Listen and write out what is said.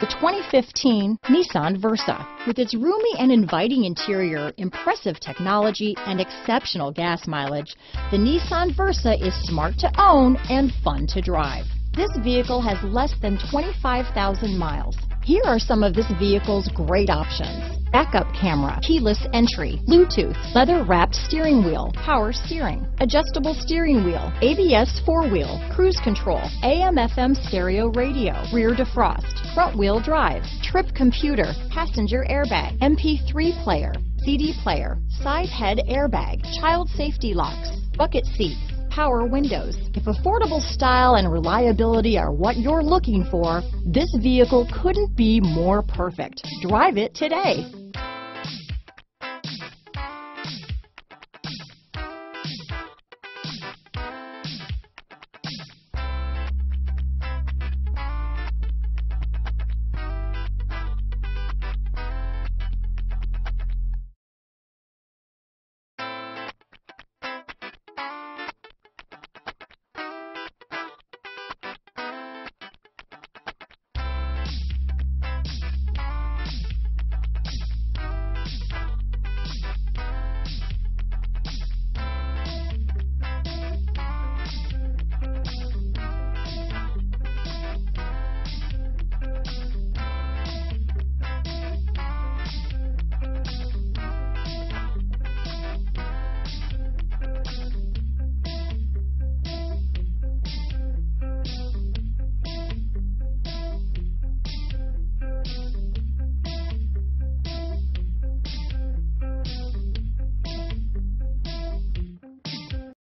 The 2015 Nissan Versa. With its roomy and inviting interior, impressive technology, and exceptional gas mileage, the Nissan Versa is smart to own and fun to drive. This vehicle has less than 25,000 miles. Here are some of this vehicle's great options. Backup camera, keyless entry, Bluetooth, leather wrapped steering wheel, power steering, adjustable steering wheel, ABS four wheel, cruise control, AM FM stereo radio, rear defrost, front-wheel drive, trip computer, passenger airbag, MP3 player, CD player, side head airbag, child safety locks, bucket seats, power windows. If affordable style and reliability are what you're looking for, this vehicle couldn't be more perfect. Drive it today.